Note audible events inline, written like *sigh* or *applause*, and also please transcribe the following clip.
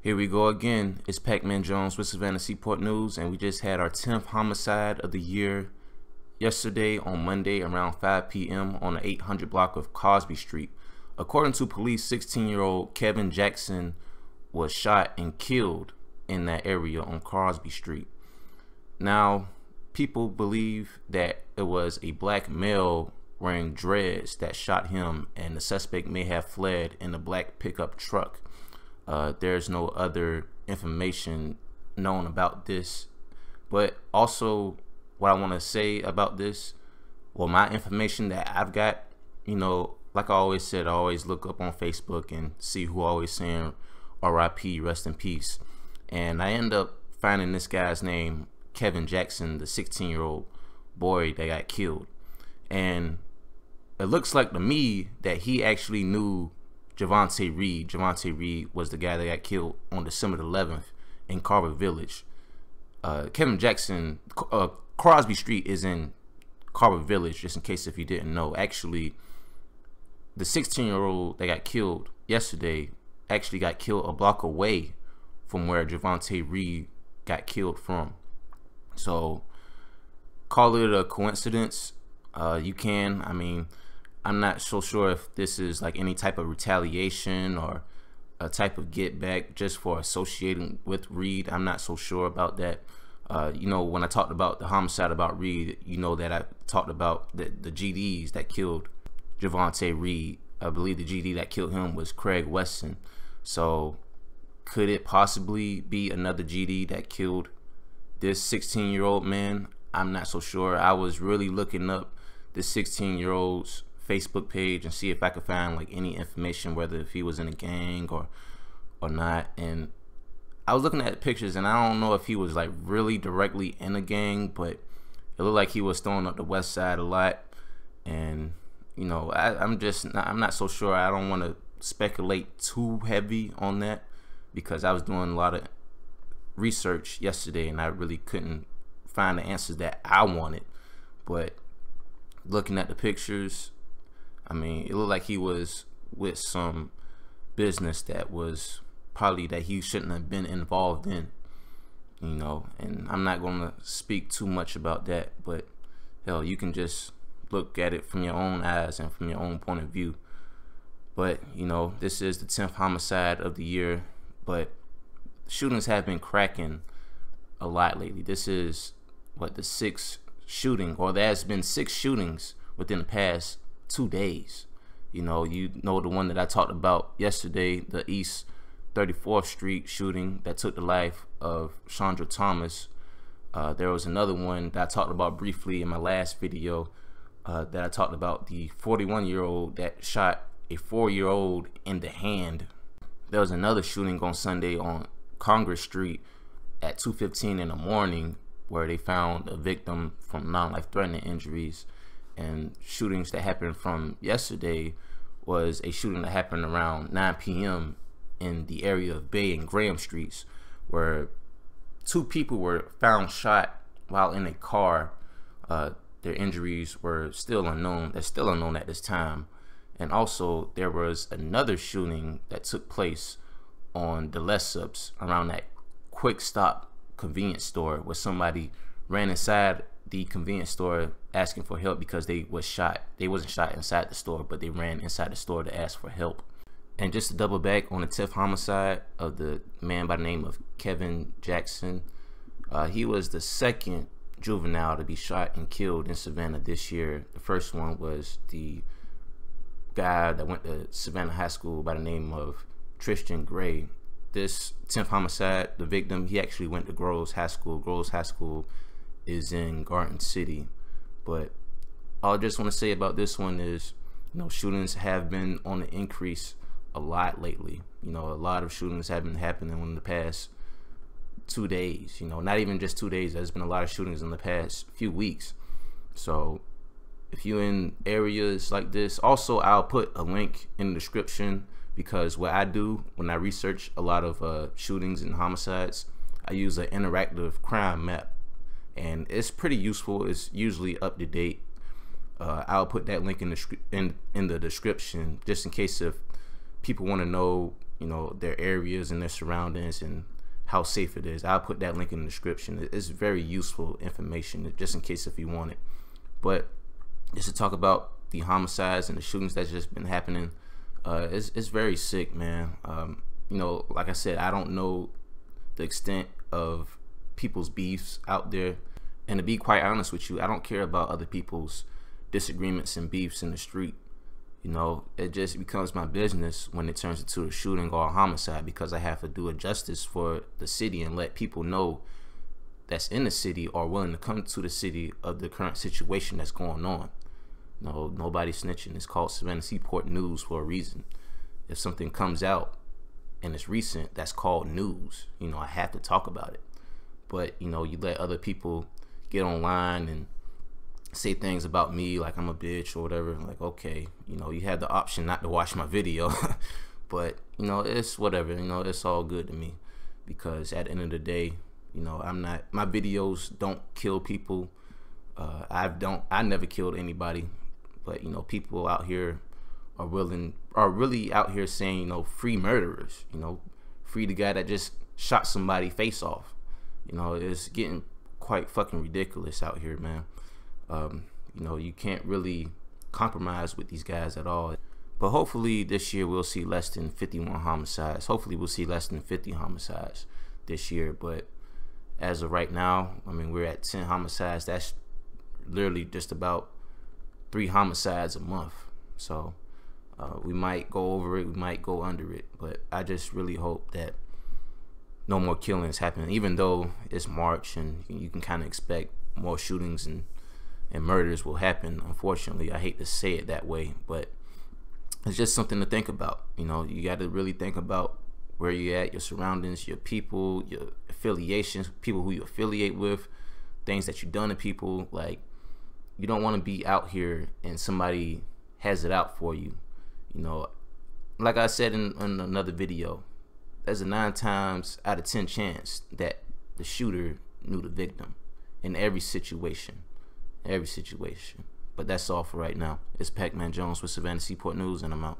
Here we go again. It's Pac-Man Jones with Savannah C-Port News, and we just had our 10th homicide of the year yesterday on Monday around 5 p.m. on the 800 block of Cosby Street. According to police, 16-year-old Kevin Jackson was shot and killed in that area on Cosby Street. Now, people believe that it was a black male wearing dreads that shot him, and the suspect may have fled in a black pickup truck. Uh, there's no other information known about this. But also, what I want to say about this, well, my information that I've got, you know, like I always said, I always look up on Facebook and see who always saying RIP, rest in peace. And I end up finding this guy's name, Kevin Jackson, the 16 year old boy that got killed. And it looks like to me that he actually knew Javante Reed. Javante Reed was the guy that got killed on December 11th in Carver Village. Uh, Kevin Jackson, uh, Crosby Street is in Carver Village, just in case if you didn't know. Actually, the 16 year old that got killed yesterday actually got killed a block away from where Javante Reed got killed from. So, call it a coincidence. Uh, you can. I mean, I'm not so sure if this is like any type of retaliation or a type of get back just for associating with Reed. I'm not so sure about that. Uh, you know, when I talked about the homicide about Reed, you know that I talked about the, the GDs that killed Javante Reed. I believe the GD that killed him was Craig Weston. So could it possibly be another GD that killed this 16 year old man? I'm not so sure. I was really looking up the 16 year old's Facebook page and see if I could find like any information whether if he was in a gang or or not. And I was looking at pictures and I don't know if he was like really directly in a gang but it looked like he was throwing up the west side a lot. And you know I, am just not, I'm not so sure. I don't want to speculate too heavy on that because I was doing a lot of research yesterday and I really couldn't find the answers that I wanted. But looking at the pictures I mean, it looked like he was with some business that was probably that he shouldn't have been involved in. You know, and I'm not going to speak too much about that, but hell, you can just look at it from your own eyes and from your own point of view. But, you know, this is the 10th homicide of the year, but shootings have been cracking a lot lately. This is what the sixth shooting, or there has been six shootings within the past two days. You know, you know the one that I talked about yesterday, the East 34th Street shooting that took the life of Chandra Thomas. Uh, there was another one that I talked about briefly in my last video uh, that I talked about the 41 year old that shot a four year old in the hand. There was another shooting on Sunday on Congress Street at 2:15 in the morning where they found a victim from non-life threatening injuries and shootings that happened from yesterday was a shooting that happened around 9 p.m. in the area of Bay and Graham Streets, where two people were found shot while in a car. Uh, their injuries were still unknown. They're still unknown at this time. And also, there was another shooting that took place on the Lessups around that quick stop convenience store where somebody ran inside the convenience store asking for help because they was shot. They wasn't shot inside the store, but they ran inside the store to ask for help. And just to double back on the 10th homicide of the man by the name of Kevin Jackson, uh, he was the second juvenile to be shot and killed in Savannah this year. The first one was the guy that went to Savannah High School by the name of Tristan Gray. This 10th homicide, the victim, he actually went to Groves High School. Groves High School is in Garden City. But all I just want to say about this one is, you know, shootings have been on the increase a lot lately. You know, a lot of shootings have been happening in the past two days. You know, not even just two days. There's been a lot of shootings in the past few weeks. So if you're in areas like this, also I'll put a link in the description because what I do when I research a lot of uh, shootings and homicides, I use an interactive crime map and it's pretty useful. It's usually up to date. Uh, I'll put that link in the in in the description just in case if people want to know you know their areas and their surroundings and how safe it is. I'll put that link in the description. It's very useful information just in case if you want it. But just to talk about the homicides and the shootings that's just been happening, uh, it's, it's very sick, man. Um, you know, like I said, I don't know the extent of people's beefs out there. And to be quite honest with you, I don't care about other people's disagreements and beefs in the street. You know, it just becomes my business when it turns into a shooting or a homicide because I have to do a justice for the city and let people know that's in the city or willing to come to the city of the current situation that's going on. No, nobody snitching. It's called Savannah C-Port News for a reason. If something comes out and it's recent, that's called news. You know, I have to talk about it. But, you know, you let other people get online and say things about me like I'm a bitch or whatever. Like, okay, you know, you had the option not to watch my video, *laughs* but you know, it's whatever. You know, it's all good to me because at the end of the day, you know, I'm not. My videos don't kill people. Uh, I don't. I never killed anybody, but you know, people out here are willing are really out here saying, you know, free murderers. You know, free the guy that just shot somebody face off. You know, it's getting quite fucking ridiculous out here, man. Um, you know, you can't really compromise with these guys at all. But hopefully this year we'll see less than 51 homicides. Hopefully we'll see less than 50 homicides this year. But as of right now, I mean, we're at 10 homicides. That's literally just about three homicides a month. So uh, we might go over it, we might go under it. But I just really hope that no more killings happen, even though it's March and you can kind of expect more shootings and and murders will happen. Unfortunately, I hate to say it that way, but it's just something to think about. You know, you got to really think about where you're at, your surroundings, your people, your affiliations, people who you affiliate with, things that you've done to people. Like, you don't want to be out here and somebody has it out for you. You know, like I said in, in another video, there's a nine times out of ten chance that the shooter knew the victim in every situation every situation. But that's all for right now. It's Pac Man Jones with Savannah C-Port News, and I'm out.